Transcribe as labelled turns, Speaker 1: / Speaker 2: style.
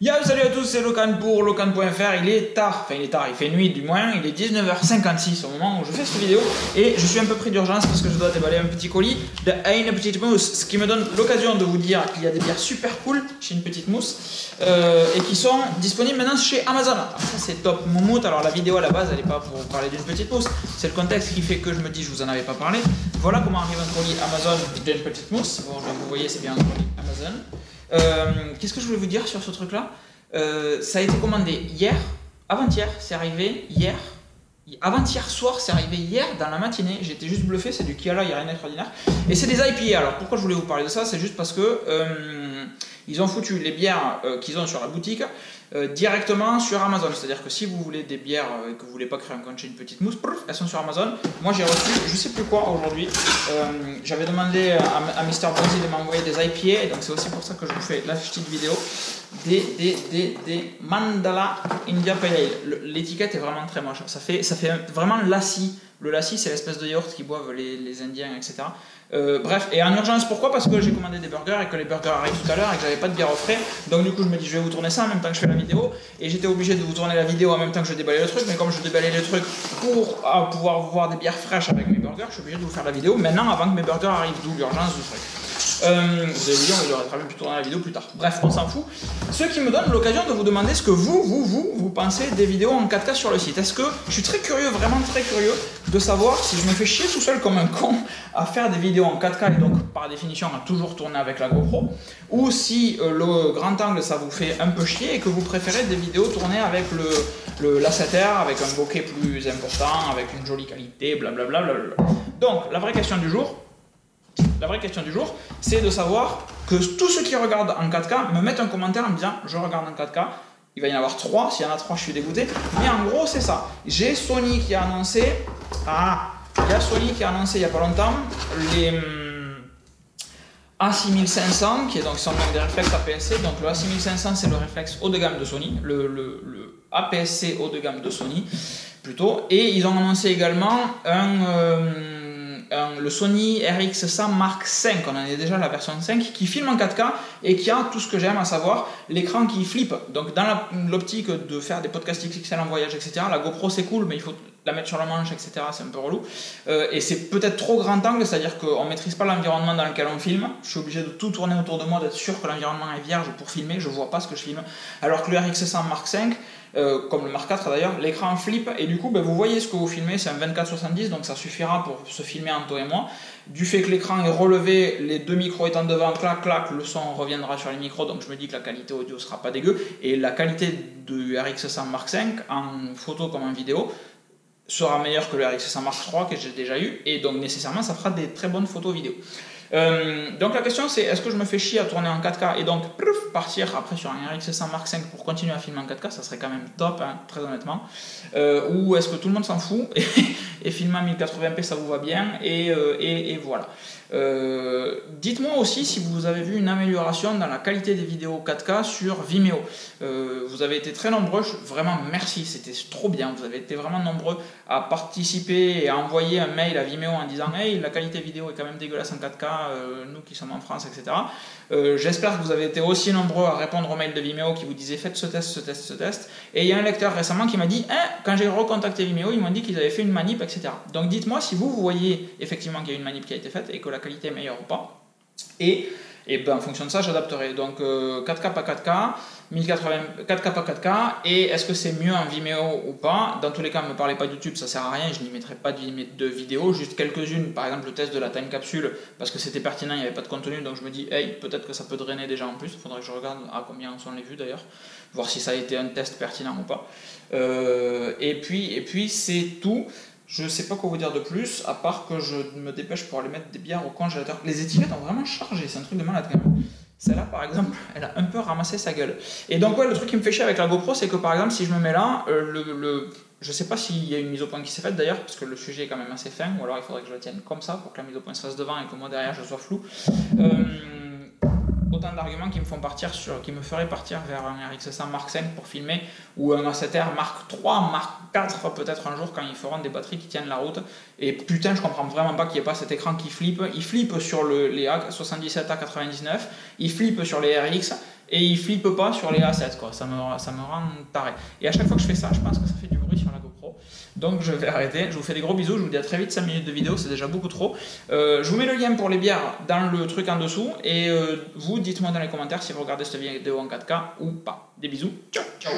Speaker 1: Yo, salut à tous, c'est Locan pour Locan.fr. Il est tard, enfin il est tard, il fait nuit du moins, il est 19h56 au moment où je fais cette vidéo et je suis un peu pris d'urgence parce que je dois déballer un petit colis de Une Petite Mousse, ce qui me donne l'occasion de vous dire qu'il y a des bières super cool chez Une Petite Mousse euh, et qui sont disponibles maintenant chez Amazon. Alors ça c'est top moumoute, alors la vidéo à la base elle n'est pas pour parler d'une petite mousse, c'est le contexte qui fait que je me dis je vous en avais pas parlé. Voilà comment arrive un colis Amazon d'une petite mousse. Bon, vous voyez c'est bien un colis Amazon. Euh, qu'est-ce que je voulais vous dire sur ce truc-là euh, Ça a été commandé hier, avant-hier, c'est arrivé hier. Avant-hier soir, c'est arrivé hier dans la matinée. J'étais juste bluffé, c'est du Kiala, il n'y a rien d'extraordinaire. Et c'est des IPA. Alors pourquoi je voulais vous parler de ça? C'est juste parce que euh, ils ont foutu les bières qu'ils ont sur la boutique directement sur Amazon. C'est-à-dire que si vous voulez des bières et que vous voulez pas créer un compte une petite mousse, elles sont sur Amazon. Moi j'ai reçu, je sais plus quoi aujourd'hui. J'avais demandé à, Mr. Bonzi de m'envoyer des IPA, donc c'est aussi pour ça que je vous fais la petite vidéo. Des, des, des, des Mandala India Pale Ale. L'étiquette est vraiment très moche. Ça fait, ça fait vraiment lassi. Le lassi, c'est l'espèce de yaourt qu'ils boivent les, les Indiens, etc. Euh, bref, et en urgence, pourquoi? Parce que j'ai commandé des burgers et que les burgers arrivent tout à l'heure et que j'avais pas de bière au frais. Donc du coup, je me dis, je vais vous tourner ça en même temps que je fais la vidéo. Et j'étais obligé de vous tourner la vidéo en même temps que je déballais le truc. Mais comme je déballais le truc pour ah, pouvoir voir des bières fraîches avec mes burgers, je suis obligé de vous faire la vidéo maintenant avant que mes burgers arrivent. D'où l'urgence du truc. Euh, vous allez dire, il aurait très bien pu tourner la vidéo plus tard. Bref, on s'en fout. Ce qui me donne l'occasion de vous demander ce que vous, vous, vous, vous pensez des vidéos en 4K sur le site. Est-ce que je suis très curieux, vraiment très curieux, de savoir si je me fais chier tout seul comme un con à faire des vidéos en 4K et donc par définition à toujours tourner avec la GoPro, ou si euh, le grand angle ça vous fait un peu chier et que vous préférez des vidéos tournées avec le, le l'A7R, avec un bokeh plus important, avec une jolie qualité, blablabla. Donc, la vraie question du jour, la vraie question du jour, c'est de savoir que tous ceux qui regardent en 4K me mettent un commentaire en me disant je regarde en 4K. Il va y en avoir 3, s'il y en a 3, je suis dégoûté. Mais en gros, c'est ça. J'ai Sony qui a annoncé. Ah, il y a Sony qui a annoncé il n'y a pas longtemps les hum, A6500, qui est donc des réflexes APS-C. Donc le A6500, c'est le réflexe haut de gamme de Sony, le, le, APS-C haut de gamme de Sony plutôt. Et ils ont annoncé également un. Euh, le Sony RX100 Mark V, on en est déjà à la version 5, qui filme en 4K et qui a tout ce que j'aime, à savoir l'écran qui flippe. Donc dans l'optique de faire des podcasts XXL en voyage, etc., la GoPro c'est cool, mais il faut la mettre sur la manche, etc., c'est un peu relou. Euh, et c'est peut-être trop grand angle, c'est-à-dire qu'on ne maîtrise pas l'environnement dans lequel on filme. Je suis obligé de tout tourner autour de moi, d'être sûr que l'environnement est vierge pour filmer, je ne vois pas ce que je filme. Alors que le RX100 Mark V, euh, comme le Mark IV d'ailleurs, l'écran flippe et du coup ben, vous voyez ce que vous filmez, c'est un 24-70 donc ça suffira pour se filmer en toi et moi. Du fait que l'écran est relevé, les deux micros étant devant, clac clac, le son reviendra sur les micros donc je me dis que la qualité audio sera pas dégueu et la qualité du RX100 Mark V en photo comme en vidéo sera meilleure que le RX100 Mark III que j'ai déjà eu et donc nécessairement ça fera des très bonnes photos vidéo. Euh, donc la question c'est est-ce que je me fais chier à tourner en 4K et donc partir après sur un RX100 Mark V pour continuer à filmer en 4K, ça serait quand même top, hein, très honnêtement. Euh, ou est-ce que tout le monde s'en fout et, filmer en 1080p ça vous va bien et, euh, et, et voilà. Dites-moi aussi si vous avez vu une amélioration dans la qualité des vidéos 4K sur Vimeo. Vous avez été très nombreux, vraiment merci, c'était trop bien. Vous avez été vraiment nombreux à participer et à envoyer un mail à Vimeo en disant Hey, la qualité vidéo est quand même dégueulasse en 4K, euh, nous qui sommes en France, etc. J'espère que vous avez été aussi nombreux à répondre aux mails de Vimeo qui vous disaient Faites ce test, ce test, ce test. Et il y a un lecteur récemment qui m'a dit hein, Quand j'ai recontacté Vimeo, ils m'ont dit qu'ils avaient fait une manip, etc. Donc dites-moi si vous, voyez effectivement qu'il y a une manip qui a été faite et que la qualité est meilleure ou pas. Et ben, en fonction de ça, j'adapterai. Donc 4K euh, pas 4K, 1080, 4K pas 4K, et est-ce que c'est mieux en Vimeo ou pas? Dans tous les cas, ne me parlez pas de YouTube, ça sert à rien, je n'y mettrai pas de, de vidéos, juste quelques-unes, par exemple le test de la time capsule, parce que c'était pertinent, il n'y avait pas de contenu, donc je me dis, hey, peut-être que ça peut drainer déjà en plus, il faudrait que je regarde à combien sont les vues d'ailleurs, voir si ça a été un test pertinent ou pas. Euh, et puis, et puis c'est tout. Je sais pas quoi vous dire de plus, à part que je me dépêche pour aller mettre des bières au congélateur. Les étiquettes ont vraiment chargé, c'est un truc de malade quand même. Celle-là, par exemple, elle a un peu ramassé sa gueule. Et donc, ouais, le truc qui me fait chier avec la GoPro, c'est que par exemple, si je me mets là, euh, le, je sais pas s'il y a une mise au point qui s'est faite d'ailleurs, parce que le sujet est quand même assez fin, ou alors il faudrait que je la tienne comme ça pour que la mise au point se fasse devant et que moi derrière je sois flou. Euh, autant d'arguments qui me font partir sur, qui me feraient partir vers un RX100 Mark V pour filmer ou un A7R Mark III, Mark IV peut-être un jour quand ils feront des batteries qui tiennent la route. Et putain, je comprends vraiment pas qu'il n'y ait pas cet écran qui flippe. Il flippe sur le, les A77A99, il flippe sur les RX, et il flippe pas sur les assets, quoi. Ça me, ça me rend taré. Et à chaque fois que je fais ça, je pense que ça fait du bruit sur la GoPro. Donc je vais arrêter. Je vous fais des gros bisous. Je vous dis à très vite. 5 minutes de vidéo, c'est déjà beaucoup trop. Euh, je vous mets le lien pour les bières dans le truc en dessous. Et euh, vous, dites-moi dans les commentaires si vous regardez cette vidéo en 4K ou pas. Des bisous. Ciao, ciao.